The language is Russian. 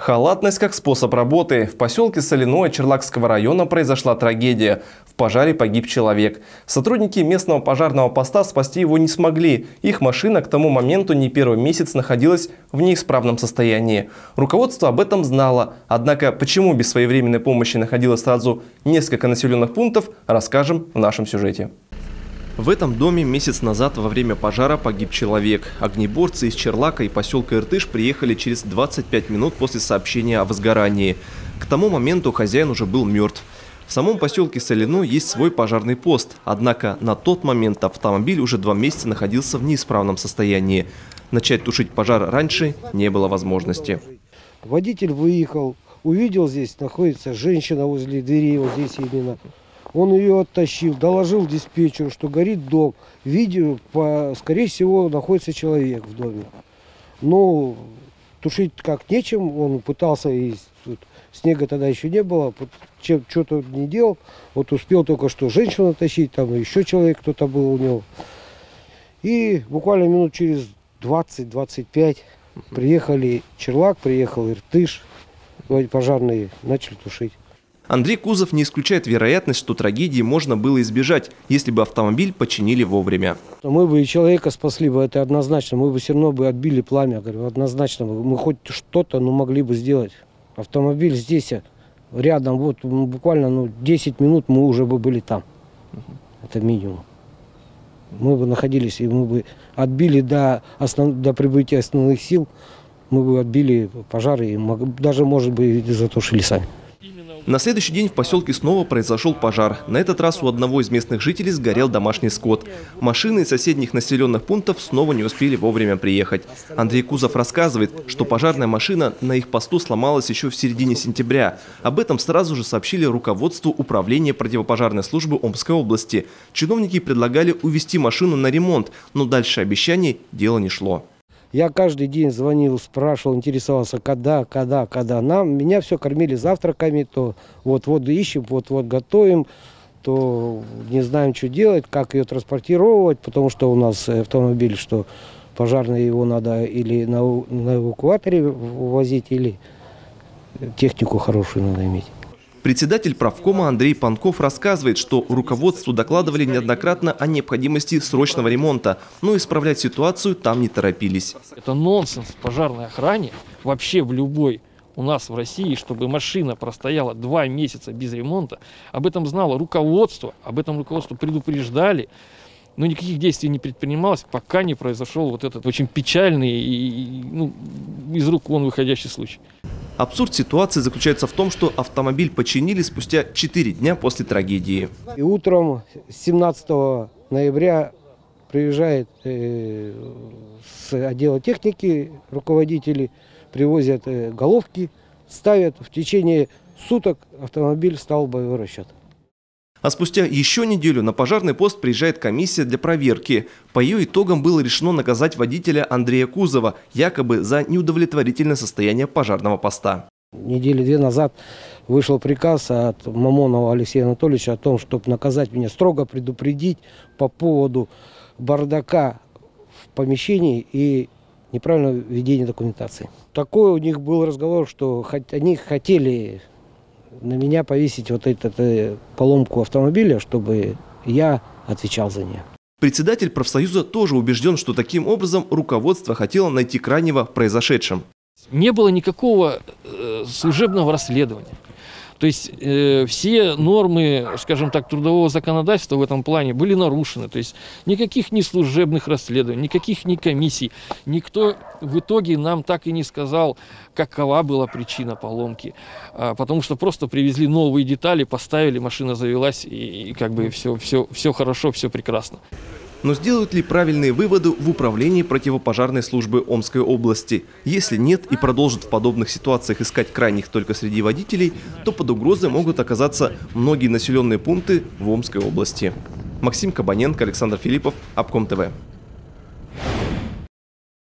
Халатность как способ работы. В поселке Соляное Черлакского района произошла трагедия. В пожаре погиб человек. Сотрудники местного пожарного поста спасти его не смогли. Их машина к тому моменту не первый месяц находилась в неисправном состоянии. Руководство об этом знало. Однако, почему без своевременной помощи находилось сразу несколько населенных пунктов, расскажем в нашем сюжете. В этом доме месяц назад во время пожара погиб человек. Огнеборцы из Черлака и поселка Иртыш приехали через 25 минут после сообщения о возгорании. К тому моменту хозяин уже был мертв. В самом поселке Соляно есть свой пожарный пост, однако на тот момент автомобиль уже два месяца находился в неисправном состоянии. Начать тушить пожар раньше не было возможности. Водитель выехал, увидел здесь, находится женщина возле двери, вот здесь именно. Он ее оттащил, доложил диспетчеру, что горит дом. Видео, по, скорее всего, находится человек в доме. Но тушить как нечем, он пытался, и тут снега тогда еще не было, что-то не делал. Вот успел только что женщину тащить, там еще человек кто-то был у него. И буквально минут через 20-25 приехали Черлак, приехал Иртыш, пожарные начали тушить. Андрей Кузов не исключает вероятность, что трагедии можно было избежать, если бы автомобиль починили вовремя. Мы бы и человека спасли бы, это однозначно. Мы бы все равно бы отбили пламя, говорю, однозначно. Мы хоть что-то ну, могли бы сделать. Автомобиль здесь, рядом, вот буквально ну, 10 минут мы уже бы были там. Это минимум. Мы бы находились, и мы бы отбили до, основ... до прибытия основных сил, мы бы отбили пожары, и даже, может быть, затушили сами. На следующий день в поселке снова произошел пожар. На этот раз у одного из местных жителей сгорел домашний скот. Машины из соседних населенных пунктов снова не успели вовремя приехать. Андрей Кузов рассказывает, что пожарная машина на их посту сломалась еще в середине сентября. Об этом сразу же сообщили руководству управления противопожарной службы Омской области. Чиновники предлагали увезти машину на ремонт, но дальше обещаний дело не шло. Я каждый день звонил, спрашивал, интересовался, когда, когда, когда. Нам, меня все кормили завтраками, то вот воду ищем, вот-вот готовим, то не знаем, что делать, как ее транспортировать, потому что у нас автомобиль, что пожарный его надо или на, на эвакуаторе возить, или технику хорошую надо иметь. Председатель правкома Андрей Панков рассказывает, что руководству докладывали неоднократно о необходимости срочного ремонта, но исправлять ситуацию там не торопились. Это нонсенс в пожарной охране, вообще в любой у нас в России, чтобы машина простояла два месяца без ремонта. Об этом знало руководство, об этом руководство предупреждали. Но никаких действий не предпринималось, пока не произошел вот этот очень печальный и ну, из рук вон выходящий случай. Абсурд ситуации заключается в том, что автомобиль починили спустя 4 дня после трагедии. И утром 17 ноября приезжает э, с отдела техники руководители, привозят э, головки, ставят. В течение суток автомобиль стал боевой расчет. А спустя еще неделю на пожарный пост приезжает комиссия для проверки. По ее итогам было решено наказать водителя Андрея Кузова, якобы за неудовлетворительное состояние пожарного поста. Недели две назад вышел приказ от Мамонова Алексея Анатольевича о том, чтобы наказать меня, строго предупредить по поводу бардака в помещении и неправильного ведения документации. Такой у них был разговор, что они хотели на меня повесить вот эту э, поломку автомобиля, чтобы я отвечал за нее. Председатель профсоюза тоже убежден, что таким образом руководство хотело найти крайнего в произошедшем. Не было никакого э, служебного расследования. То есть э, все нормы, скажем так, трудового законодательства в этом плане были нарушены. То есть никаких ни служебных расследований, никаких ни комиссий. Никто в итоге нам так и не сказал, какова была причина поломки. А, потому что просто привезли новые детали, поставили, машина завелась, и, и как бы все, все, все хорошо, все прекрасно. Но сделают ли правильные выводы в управлении противопожарной службы Омской области? Если нет и продолжат в подобных ситуациях искать крайних только среди водителей, то под угрозой могут оказаться многие населенные пункты в Омской области. Максим Кабаненко, Александр Филиппов, Обком ТВ.